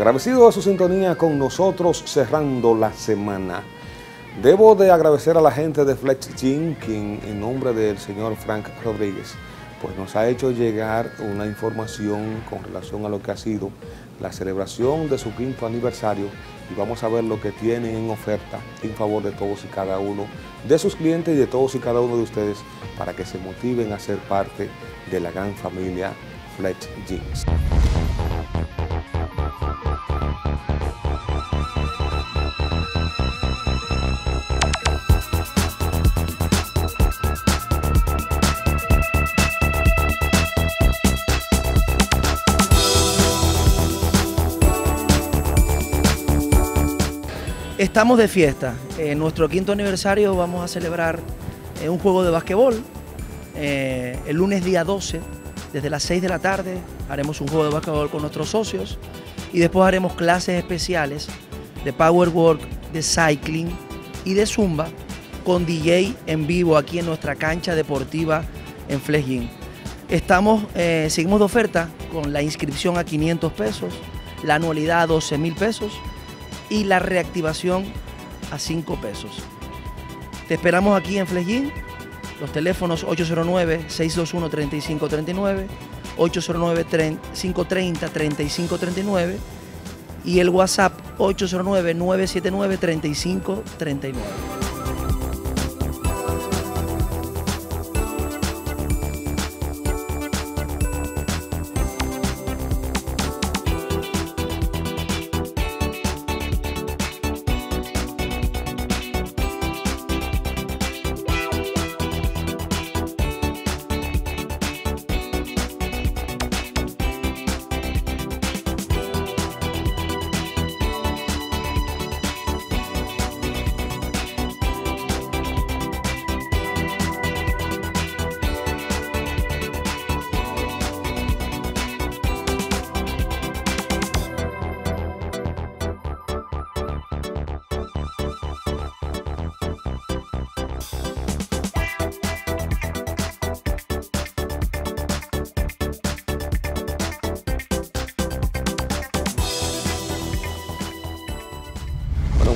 Agradecido de su sintonía con nosotros cerrando la semana. Debo de agradecer a la gente de Flex Gym, quien en nombre del señor Frank Rodríguez, pues nos ha hecho llegar una información con relación a lo que ha sido la celebración de su quinto aniversario y vamos a ver lo que tienen en oferta en favor de todos y cada uno de sus clientes y de todos y cada uno de ustedes para que se motiven a ser parte de la gran familia Flex Jeans. Estamos de fiesta. En nuestro quinto aniversario vamos a celebrar eh, un juego de basquetbol. Eh, el lunes día 12, desde las 6 de la tarde, haremos un juego de basquetbol con nuestros socios y después haremos clases especiales de power work, de cycling y de zumba con DJ en vivo aquí en nuestra cancha deportiva en Flejín. Estamos, eh, seguimos de oferta con la inscripción a 500 pesos, la anualidad a 12 mil pesos y la reactivación a 5 pesos. Te esperamos aquí en Flejín, los teléfonos 809-621-3539, 809-530-3539 y el WhatsApp 809-979-3539.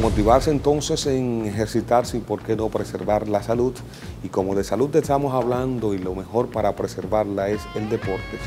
Motivarse entonces en ejercitarse y por qué no preservar la salud. Y como de salud estamos hablando y lo mejor para preservarla es el deporte.